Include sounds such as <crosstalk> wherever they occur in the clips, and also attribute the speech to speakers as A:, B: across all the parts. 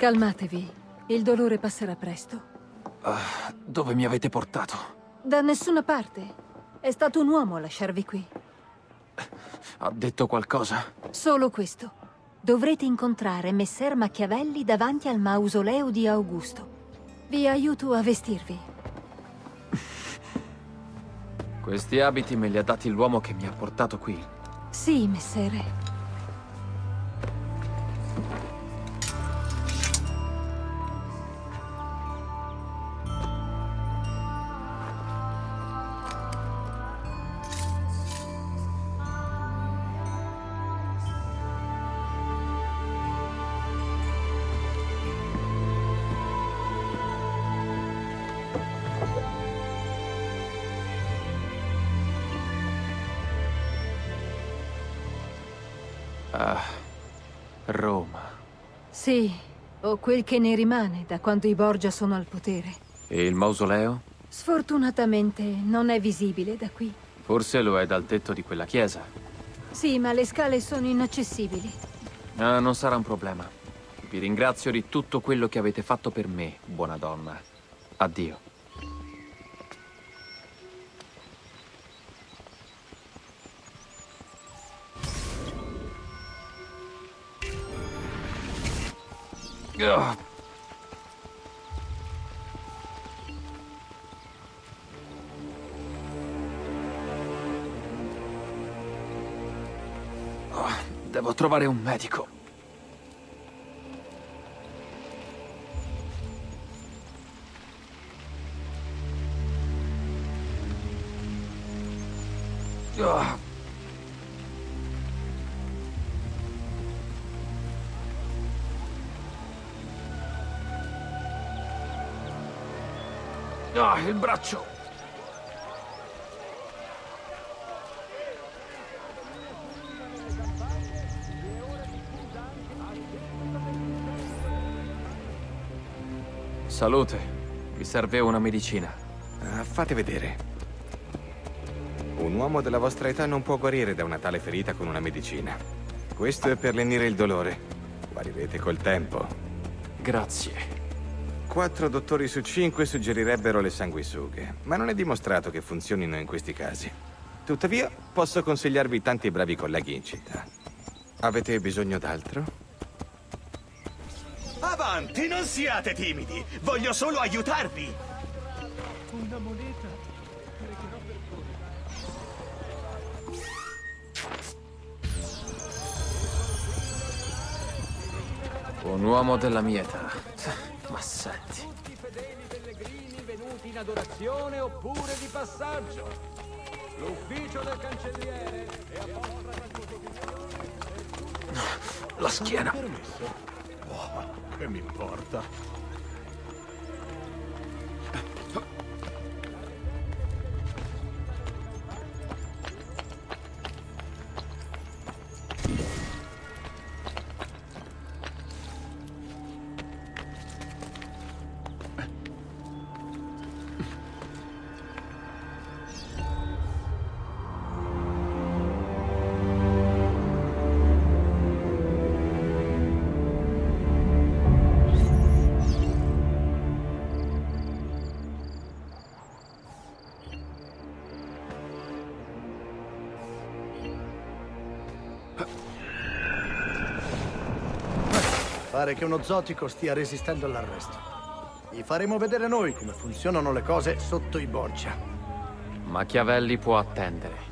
A: Calmatevi. Il dolore passerà presto.
B: Uh, dove mi avete portato?
A: Da nessuna parte. È stato un uomo a lasciarvi qui.
B: Ha detto qualcosa?
A: Solo questo. Dovrete incontrare Messer Machiavelli davanti al mausoleo di Augusto. Vi aiuto a vestirvi.
B: Questi abiti me li ha dati l'uomo che mi ha portato qui.
A: Sì, messere. Quel che ne rimane da quando i Borgia sono al potere.
B: E il mausoleo?
A: Sfortunatamente non è visibile da qui.
B: Forse lo è dal tetto di quella chiesa.
A: Sì, ma le scale sono inaccessibili.
B: Ah, non sarà un problema. Vi ringrazio di tutto quello che avete fatto per me, buona donna. Addio. Oh, devo trovare un medico. Ugh. Ah, il braccio! Salute. Vi serve una medicina.
C: Uh, fate vedere. Un uomo della vostra età non può guarire da una tale ferita con una medicina. Questo è per lenire il dolore. Guarirete col tempo.
B: Grazie.
C: Quattro dottori su cinque suggerirebbero le sanguisughe, ma non è dimostrato che funzionino in questi casi. Tuttavia, posso consigliarvi tanti bravi colleghi in città. Avete bisogno d'altro?
D: Avanti, non siate timidi! Voglio solo aiutarvi!
E: Una moneta.
B: Un uomo della mia età. Ma senti.
E: Tutti i fedeli pellegrini venuti in adorazione oppure di passaggio. L'ufficio del cancelliere è a vostra
B: La schiena.
D: Permesso? Oh, che mi importa?
F: Pare che uno zotico stia resistendo all'arresto. Gli faremo vedere noi come funzionano le cose sotto i Borgia.
B: Machiavelli può attendere.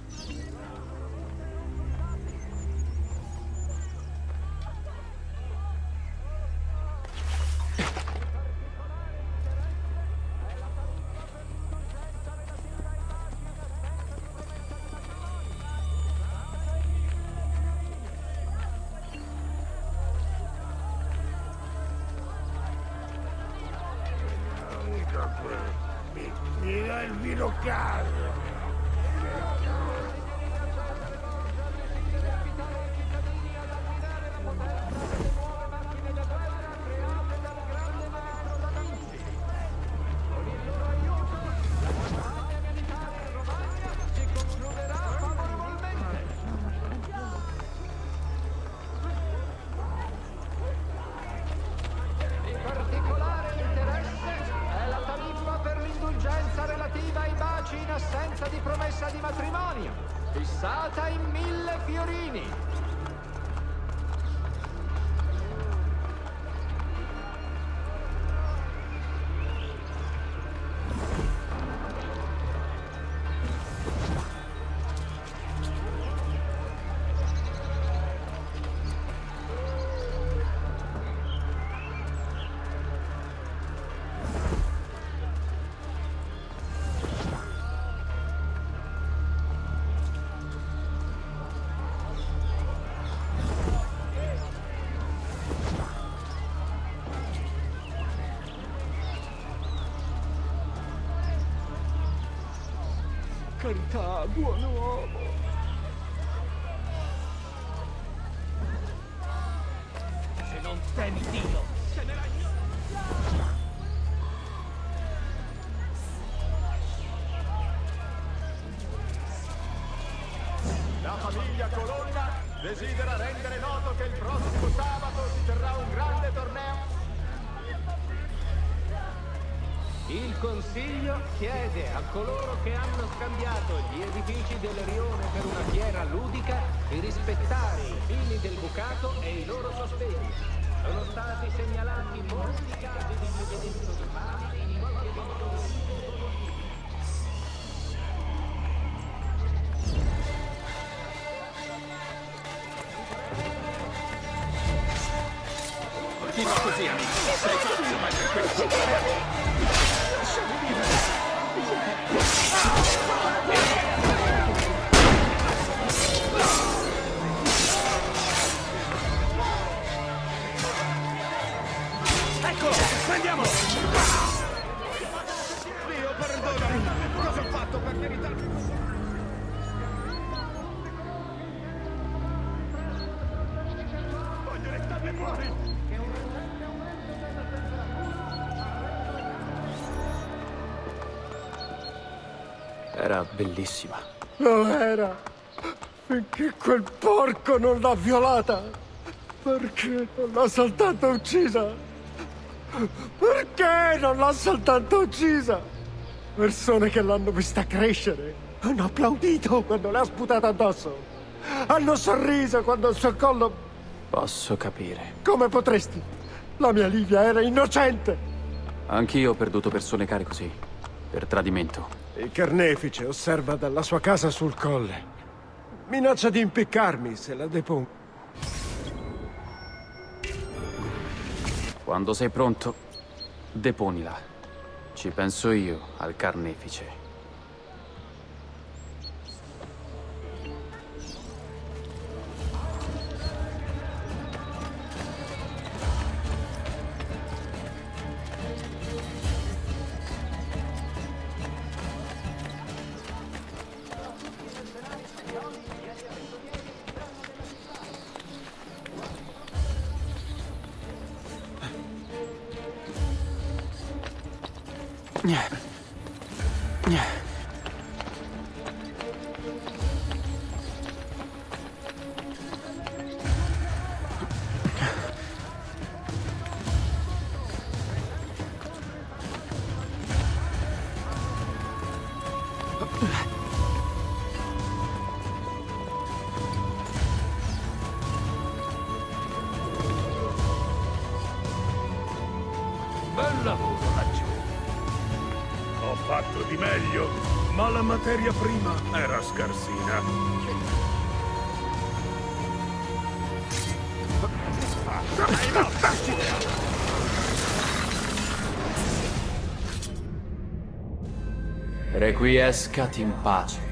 G: Il Carità, buon uomo. Se non temi Dio, cenerai La famiglia Colonna desidera rendere noto che il prossimo sabato si terrà un grande torneo Il Consiglio chiede a coloro che hanno edifici del Rione per una fiera ludica di rispettare i fini del bucato e i loro sostegni. Sono stati segnalati molti casi di violenza di mano in qualche
F: Continua così, amico. Sei pazzo, ma questo...
B: Era bellissima.
H: Lo era. Finché quel porco non l'ha violata. Perché non l'ha soltanto uccisa? Perché non l'ha soltanto uccisa? Persone che l'hanno vista crescere hanno applaudito quando le ha sputata addosso. Hanno sorriso quando il suo collo...
B: Posso capire.
H: Come potresti? La mia Livia era innocente.
B: Anch'io ho perduto persone care così. Per tradimento.
H: Il carnefice osserva dalla sua casa sul colle. Minaccia di impiccarmi se la depongo.
B: Quando sei pronto, deponila. Ci penso io al carnefice.
F: Materia prima era scarsina.
B: Requiescat in pace.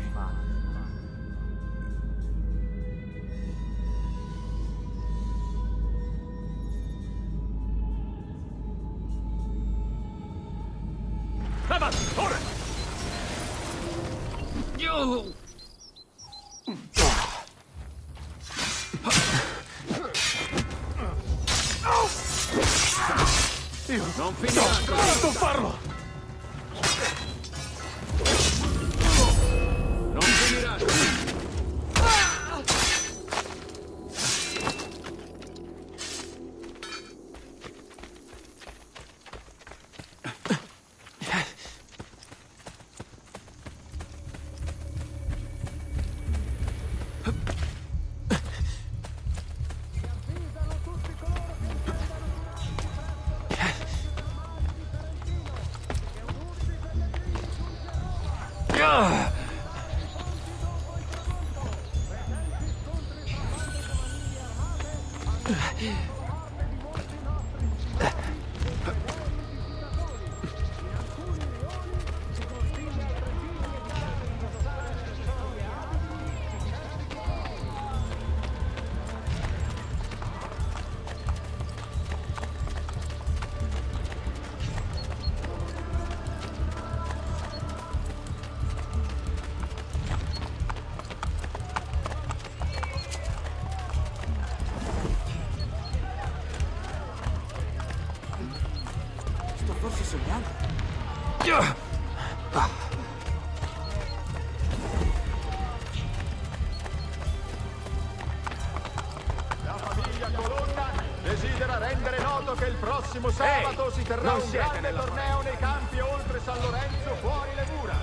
C: Prossimo sabato si terrà un grande torneo nei campi oltre San Lorenzo fuori le mura.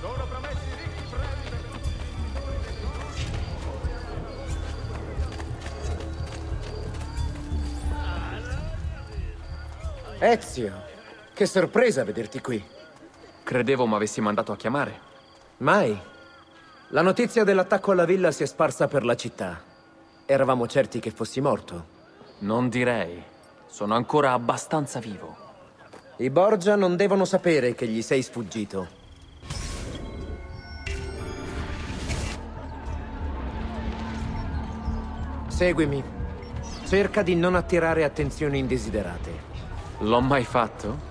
C: Sono promessi ricchi premi per tutti i vincitori del
I: Ezio, che sorpresa vederti qui.
B: Credevo mi avessi mandato a chiamare.
I: Mai. La notizia dell'attacco alla villa si è sparsa per la città. Eravamo certi che fossi morto.
B: Non direi. Sono ancora abbastanza vivo.
I: I Borgia non devono sapere che gli sei sfuggito. Seguimi. Cerca di non attirare attenzioni indesiderate.
B: L'ho mai fatto?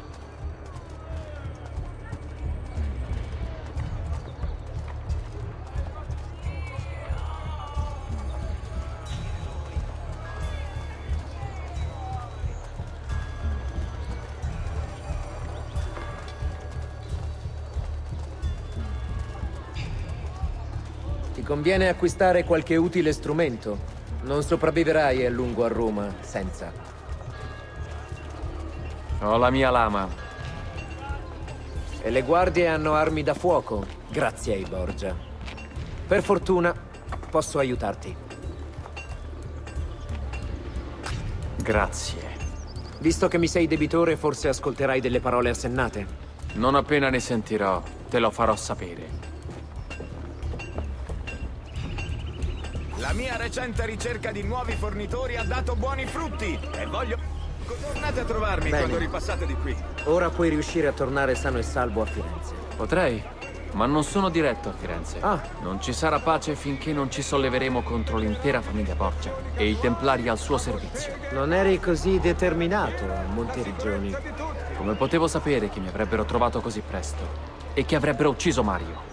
I: Conviene acquistare qualche utile strumento. Non sopravviverai a lungo a Roma senza.
B: Ho la mia lama.
I: E le guardie hanno armi da fuoco, grazie ai Borgia. Per fortuna, posso aiutarti.
B: Grazie.
I: Visto che mi sei debitore, forse ascolterai delle parole assennate.
B: Non appena ne sentirò, te lo farò sapere.
C: Mia recente ricerca di nuovi fornitori ha dato buoni frutti e voglio... Tornate a trovarmi
I: Bene.
C: quando ripassate di qui.
I: Ora puoi riuscire a tornare sano e salvo a Firenze.
B: Potrei, ma non sono diretto a Firenze.
I: Ah.
B: Non ci sarà pace finché non ci solleveremo contro l'intera famiglia Borgia e i Templari al suo servizio.
I: Non eri così determinato a Monteriggioni.
B: Come potevo sapere che mi avrebbero trovato così presto e che avrebbero ucciso Mario?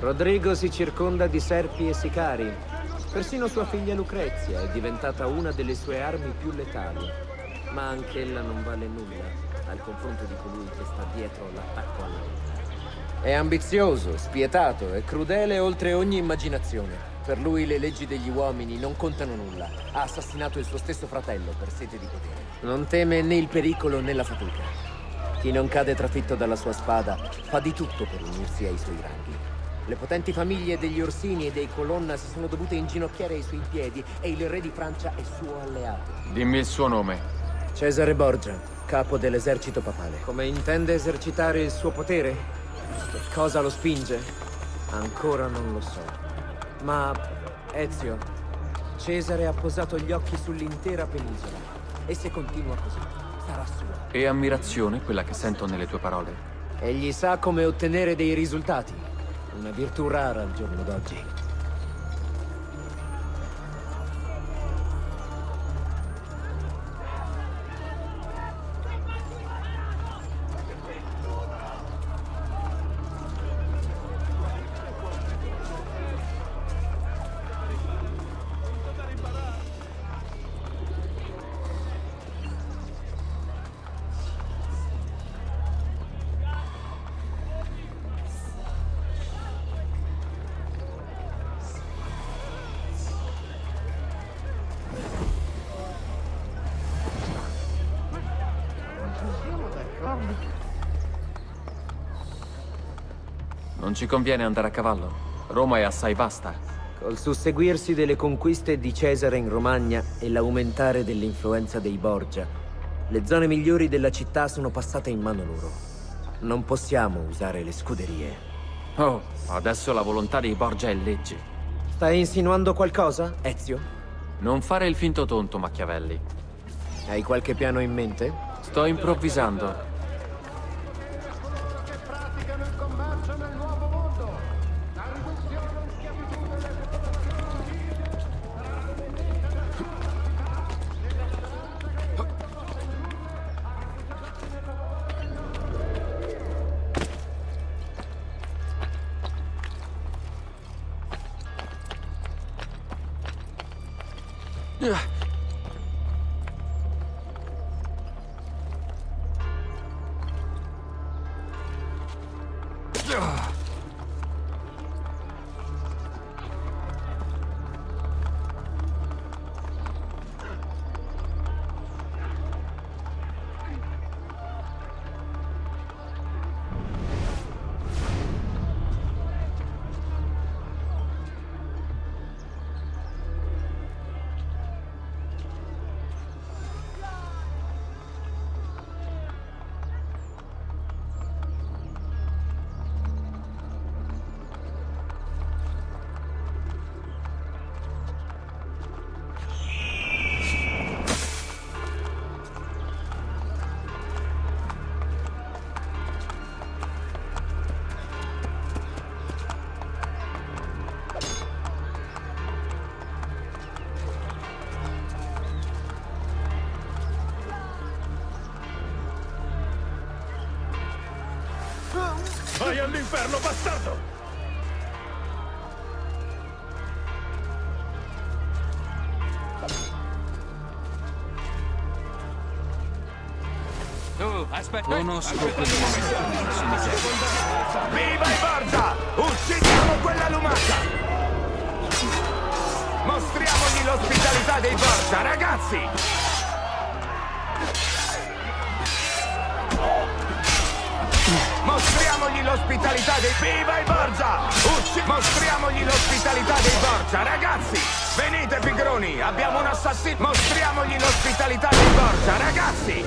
I: Rodrigo si circonda di serpi e sicari. Persino sua figlia Lucrezia è diventata una delle sue armi più letali. Ma anch'ella non vale nulla al confronto di colui che sta dietro l'attacco alla vita. È ambizioso, spietato e crudele oltre ogni immaginazione. Per lui le leggi degli uomini non contano nulla. Ha assassinato il suo stesso fratello per sete di potere. Non teme né il pericolo né la fatica. Chi non cade trafitto dalla sua spada fa di tutto per unirsi ai suoi ranghi. Le potenti famiglie degli Orsini e dei Colonna si sono dovute inginocchiare ai suoi piedi e il re di Francia è suo alleato.
B: Dimmi il suo nome.
I: Cesare Borgia, capo dell'esercito papale. Come intende esercitare il suo potere? Che cosa lo spinge? Ancora non lo so. Ma, Ezio, Cesare ha posato gli occhi sull'intera penisola. E se continua così, sarà sua.
B: E ammirazione quella che sento nelle tue parole.
I: Egli sa come ottenere dei risultati. Una virtù rara al giorno d'oggi.
B: Ci conviene andare a cavallo. Roma è assai vasta.
I: Col susseguirsi delle conquiste di Cesare in Romagna e l'aumentare dell'influenza dei Borgia, le zone migliori della città sono passate in mano loro. Non possiamo usare le scuderie.
B: Oh, adesso la volontà dei Borgia è legge.
I: Stai insinuando qualcosa, Ezio?
B: Non fare il finto tonto, Machiavelli.
I: Hai qualche piano in mente?
B: Sto improvvisando.
F: Vai all'inferno, bastardo!
J: Tu, aspetta.
K: Conosco
J: momento.
C: Viva i Borgia! Uccidiamo quella lumaca! Mostriamogli l'ospitalità dei Borgia, ragazzi! Pigroni! Abbiamo un assassino! Mostriamogli l'ospitalità dei Borgia, ragazzi!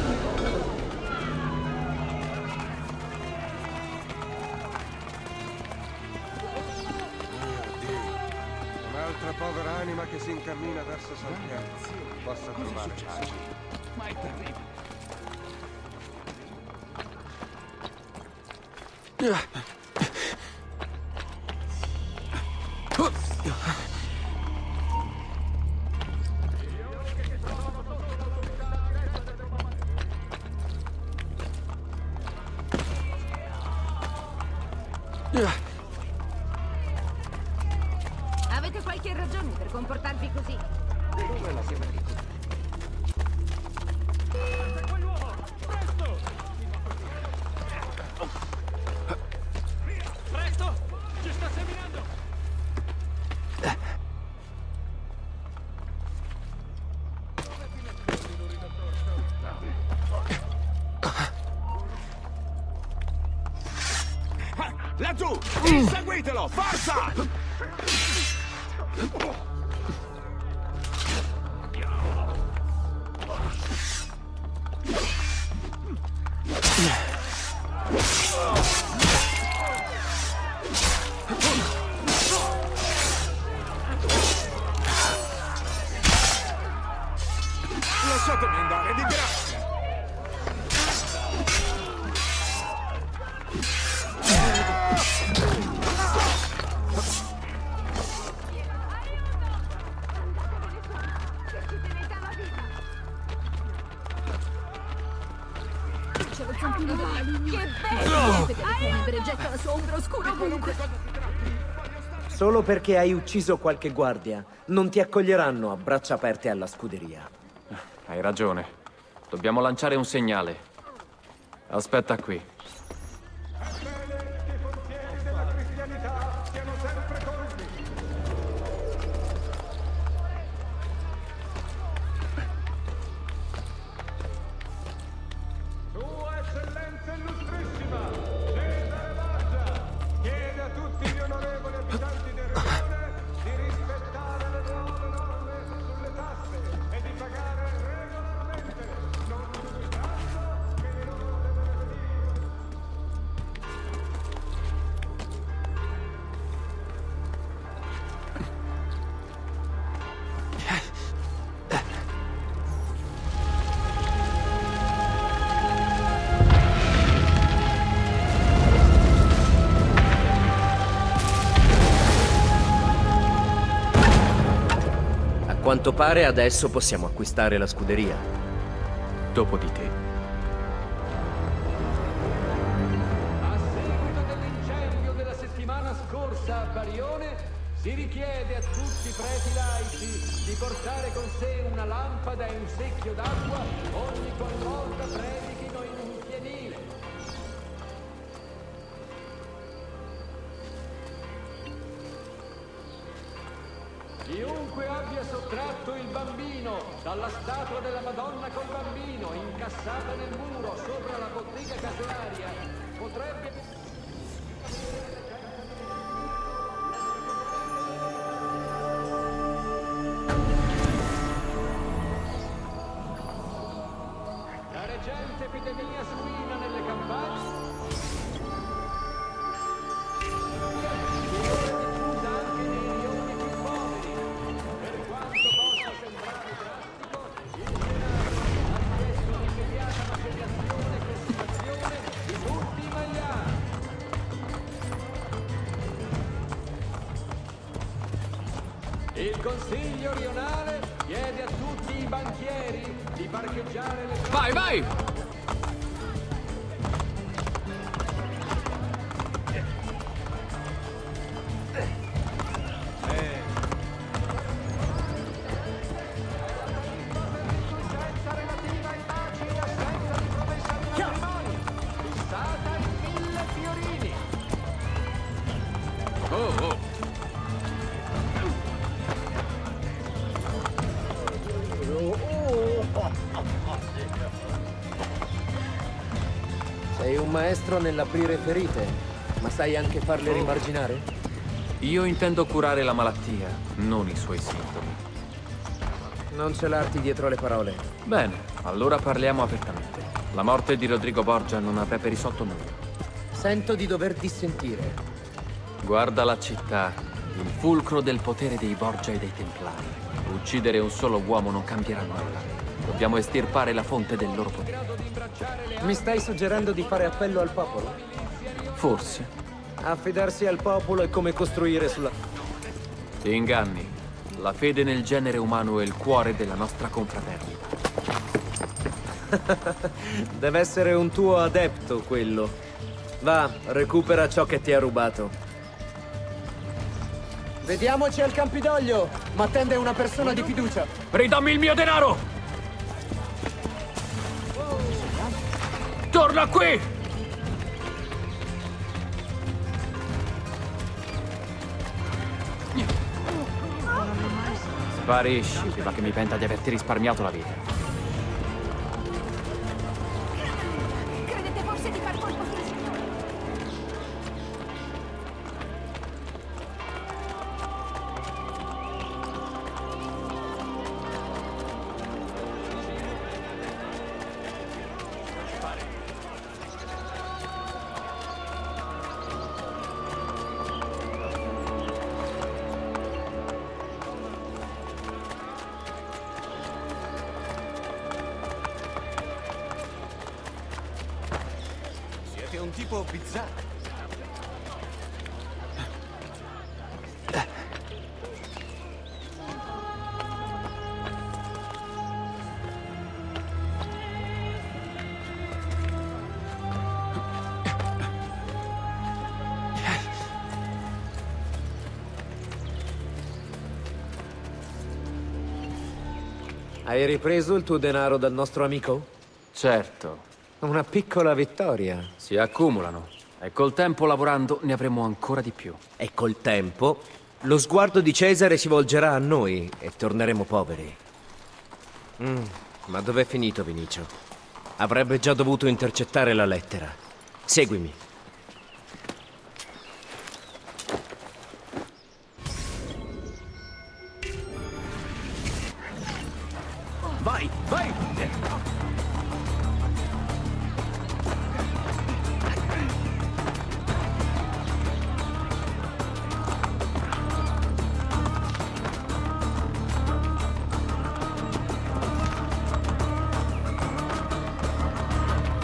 L: Un'altra povera anima che si incammina verso San Pietro. Possa trovare pace.
J: Ma è terribile.
M: ¡Farsa! Che bello!
I: Solo perché hai ucciso qualche guardia, non ti accoglieranno a braccia aperte alla scuderia.
B: Hai ragione. Dobbiamo lanciare un segnale. Aspetta qui.
I: Quanto pare adesso possiamo acquistare la scuderia.
B: Dopo di te.
G: A seguito dell'incendio della settimana scorsa a Barione, si richiede a tutti i preti laici di portare con sé una lampada e un secchio d'acqua ogni qualvolta predichino sottratto il bambino dalla statua della Madonna col bambino incassata nel muro sopra la bottega caseraria potrebbe... Il
I: un maestro nell'aprire ferite, ma sai anche farle rimarginare?
B: Io intendo curare la malattia, non i suoi sintomi.
I: Non celarti dietro le parole.
B: Bene, allora parliamo apertamente. La morte di Rodrigo Borgia non avrebbe risolto nulla.
I: Sento di dover dissentire.
B: Guarda la città, il fulcro del potere dei Borgia e dei Templari. Uccidere un solo uomo non cambierà nulla. Dobbiamo estirpare la fonte del loro potere.
I: Mi stai suggerendo di fare appello al popolo?
B: Forse.
I: Affidarsi al popolo è come costruire sulla...
B: Ti inganni. La fede nel genere umano è il cuore della nostra confraternita. <laughs>
I: Deve essere un tuo adepto, quello. Va, recupera ciò che ti ha rubato. Vediamoci al Campidoglio! Ma attende una persona di fiducia.
B: Ridammi il mio denaro! Torna qui! Sparisci, prima che mi penta di averti risparmiato la vita.
L: Tipo bizzarro.
I: Hai ripreso il tuo denaro dal nostro amico?
B: Certo.
I: Una piccola vittoria.
B: Si accumulano. E col tempo lavorando ne avremo ancora di più.
I: E col tempo, lo sguardo di Cesare si volgerà a noi e torneremo poveri. Mm, ma dov'è finito Vinicio? Avrebbe già dovuto intercettare la lettera. Seguimi.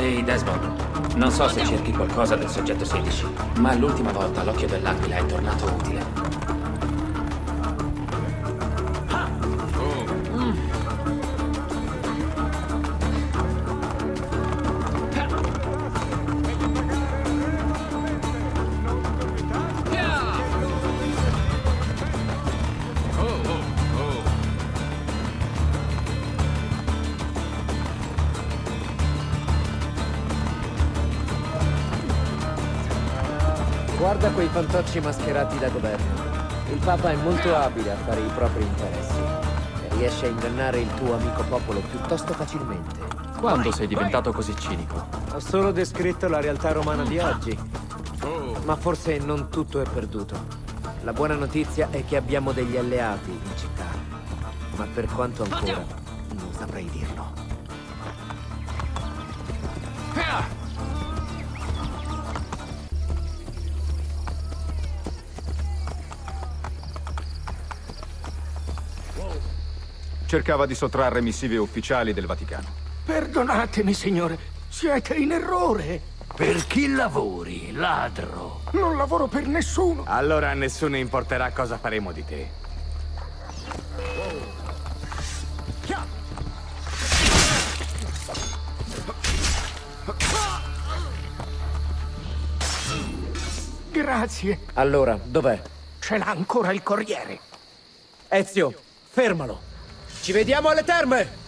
K: Ehi Desmond, non so se cerchi qualcosa del soggetto 16, ma l'ultima volta l'occhio dell'aquila è tornato utile.
I: Fantocci mascherati da governo. Il Papa è molto abile a fare i propri interessi e riesce a ingannare il tuo amico popolo piuttosto facilmente.
B: Quando sei diventato così cinico?
I: Ho solo descritto la realtà romana di oggi. Ma forse non tutto è perduto. La buona notizia è che abbiamo degli alleati in città. Ma per quanto ancora,
N: Cercava di sottrarre missive ufficiali del Vaticano.
O: Perdonatemi, signore. Siete in errore.
P: Per chi lavori, ladro?
O: Non lavoro per nessuno.
Q: Allora a nessuno importerà cosa faremo di te.
O: Grazie.
I: Allora, dov'è?
O: Ce l'ha ancora il corriere.
I: Ezio, fermalo! Ci vediamo alle terme!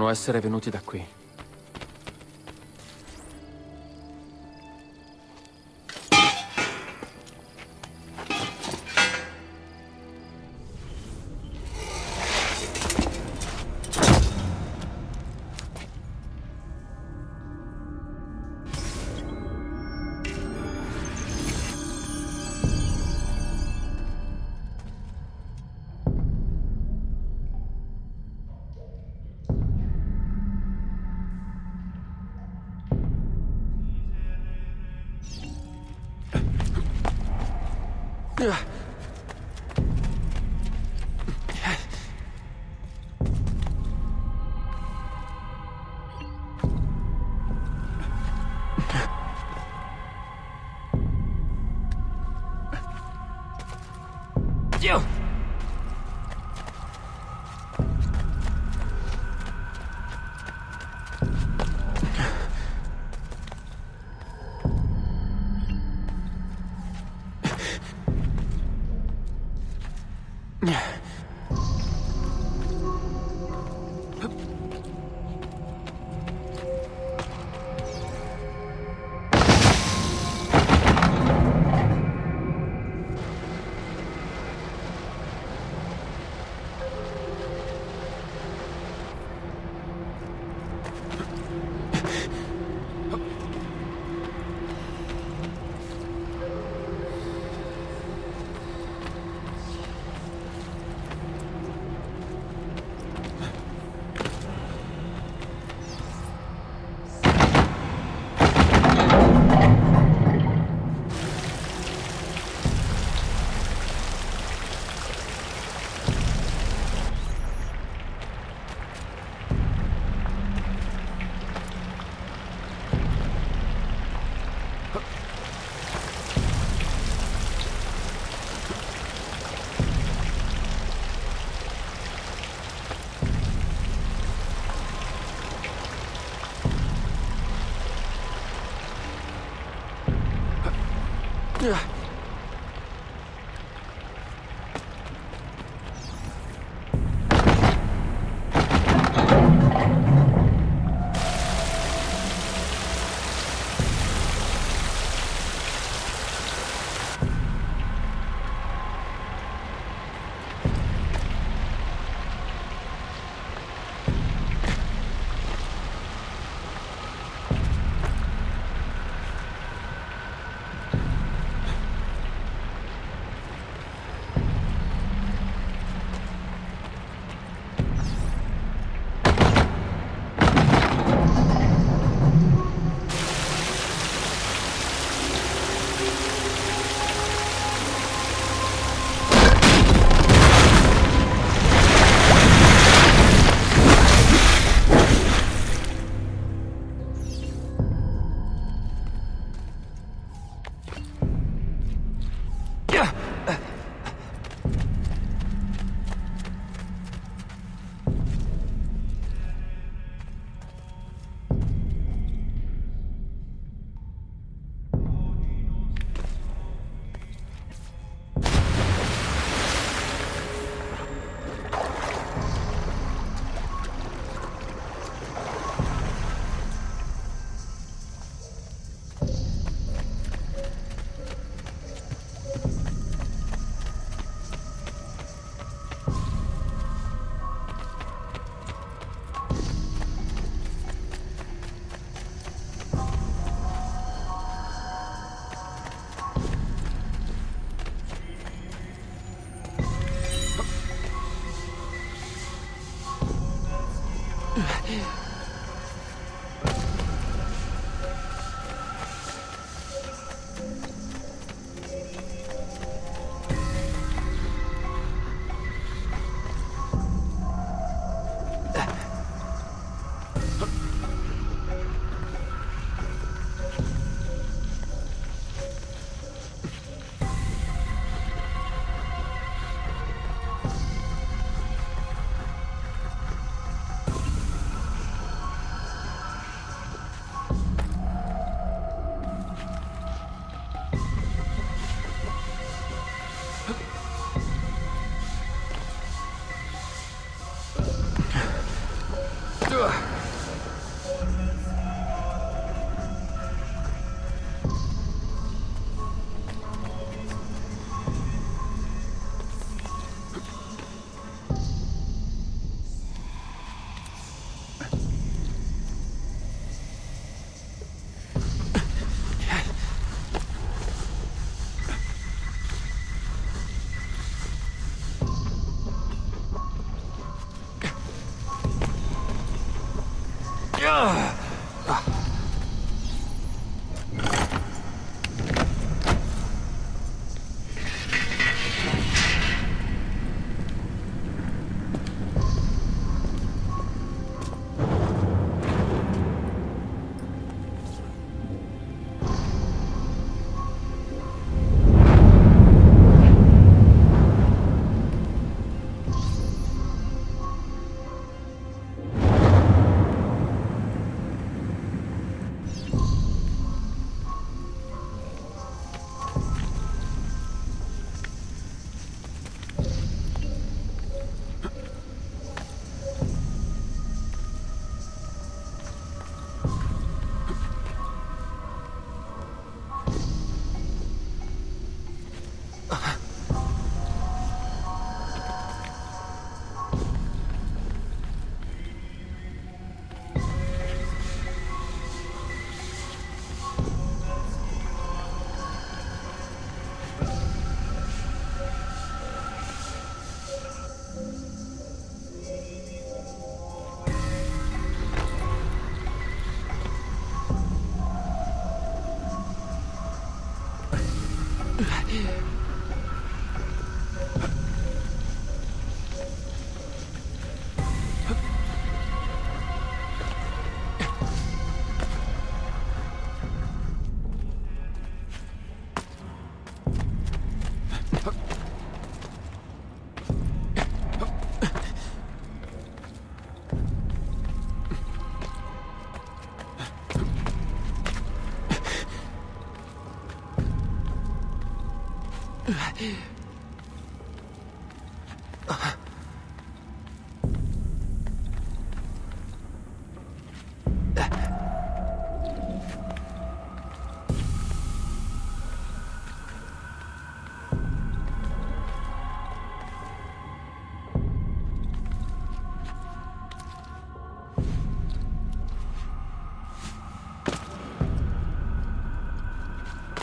B: Devono essere venuti da qui.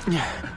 P: Yeah.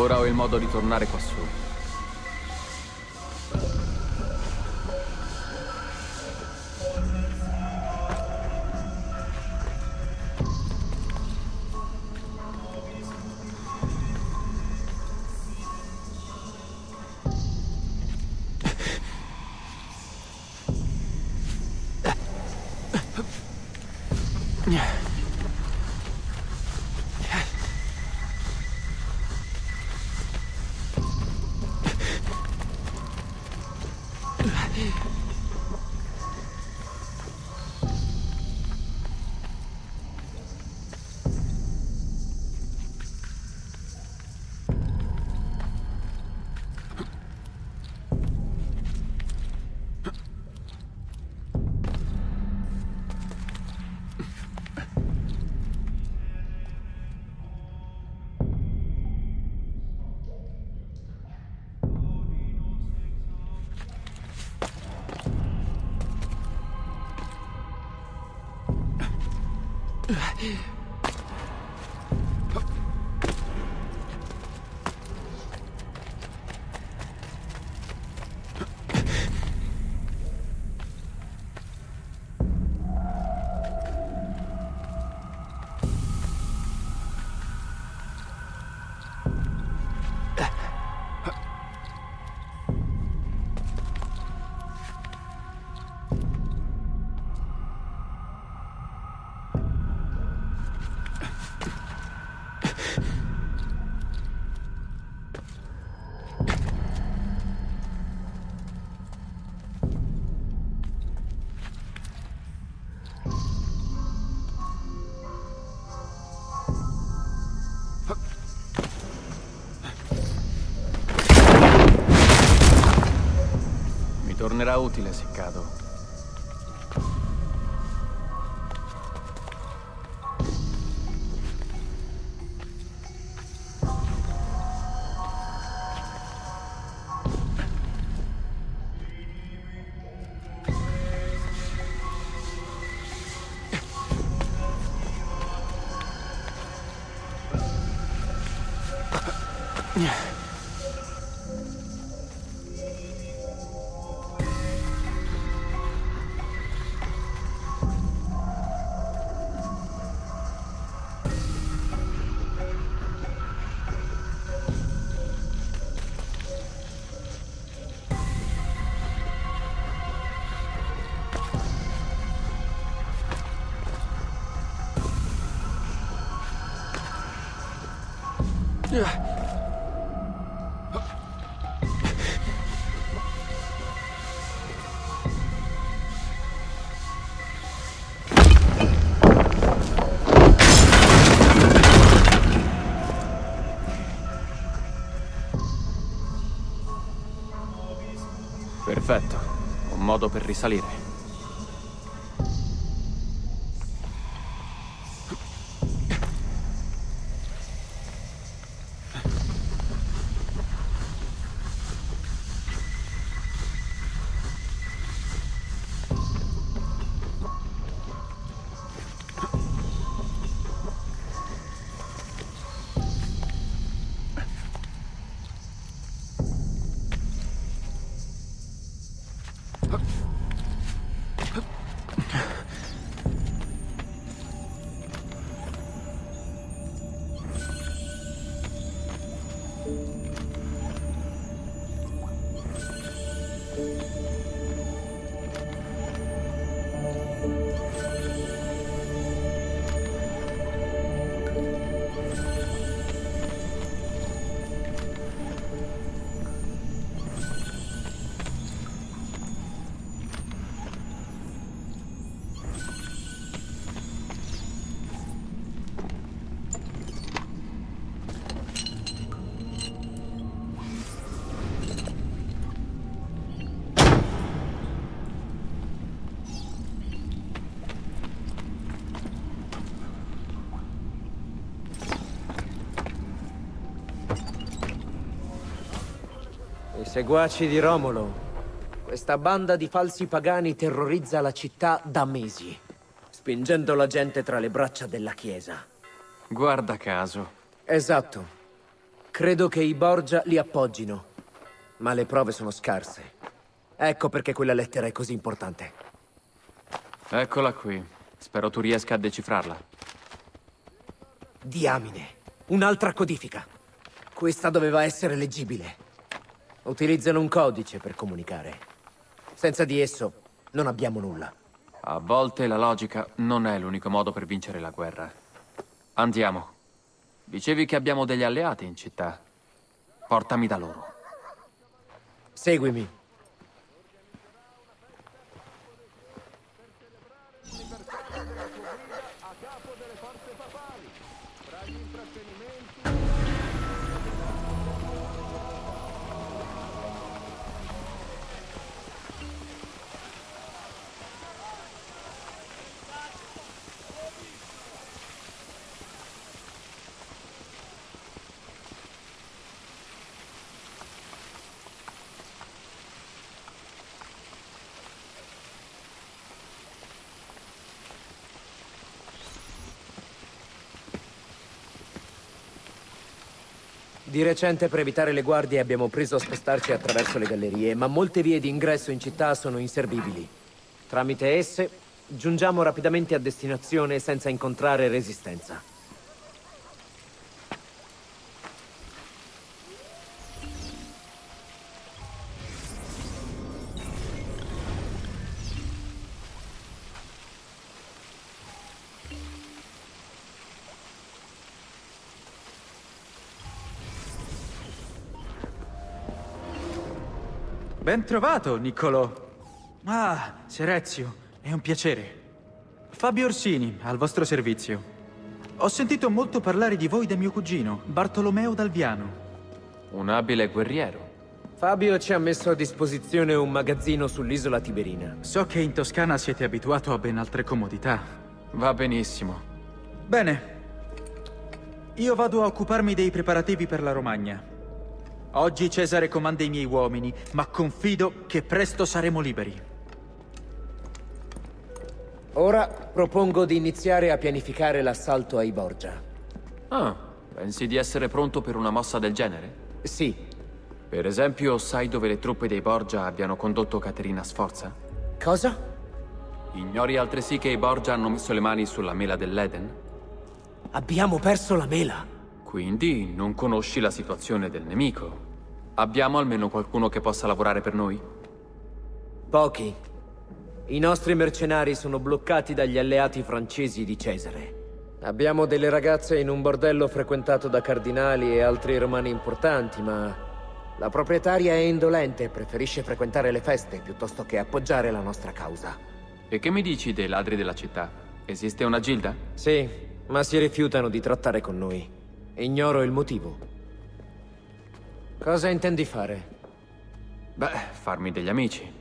B: Ora ho il modo di tornare quassù. Mi útiles. Perfetto. Un modo per risalire.
I: Seguaci di Romolo. Questa banda di falsi pagani terrorizza la città da mesi, spingendo la gente tra le braccia della Chiesa.
B: Guarda caso.
I: Esatto. Credo che i Borgia li appoggino, ma le prove sono scarse. Ecco perché quella lettera è così importante.
B: Eccola qui. Spero tu riesca a decifrarla.
I: Diamine. Un'altra codifica. Questa doveva essere leggibile. Utilizzano un codice per comunicare. Senza di esso non abbiamo nulla.
B: A volte la logica non è l'unico modo per vincere la guerra. Andiamo. Dicevi che abbiamo degli alleati in città. Portami da loro.
I: Seguimi. Di recente per evitare le guardie abbiamo preso a spostarci attraverso le gallerie, ma molte vie di ingresso in città sono inservibili. Tramite esse giungiamo rapidamente a destinazione senza incontrare resistenza.
R: Ben trovato, Niccolò. Ah, Serezio, è un piacere. Fabio Orsini, al vostro servizio. Ho sentito molto parlare di voi da mio cugino, Bartolomeo Dalviano.
B: Un abile guerriero.
I: Fabio ci ha messo a disposizione un magazzino sull'isola Tiberina.
R: So che in Toscana siete abituato a ben altre comodità.
B: Va benissimo.
R: Bene. Io vado a occuparmi dei preparativi per la Romagna. Oggi Cesare comanda i miei uomini, ma confido che presto saremo liberi.
I: Ora propongo di iniziare a pianificare l'assalto ai Borgia.
B: Ah, pensi di essere pronto per una mossa del genere?
I: Sì.
B: Per esempio, sai dove le truppe dei Borgia abbiano condotto Caterina Sforza?
I: Cosa?
B: Ignori altresì che i Borgia hanno messo le mani sulla mela dell'Eden?
I: Abbiamo perso la mela.
B: Quindi non conosci la situazione del nemico. Abbiamo almeno qualcuno che possa lavorare per noi?
I: Pochi. I nostri mercenari sono bloccati dagli alleati francesi di Cesare. Abbiamo delle ragazze in un bordello frequentato da cardinali e altri romani importanti, ma la proprietaria è indolente e preferisce frequentare le feste piuttosto che appoggiare la nostra causa.
B: E che mi dici dei ladri della città? Esiste una gilda?
I: Sì, ma si rifiutano di trattare con noi. Ignoro il motivo. Cosa intendi fare?
B: Beh, farmi degli amici.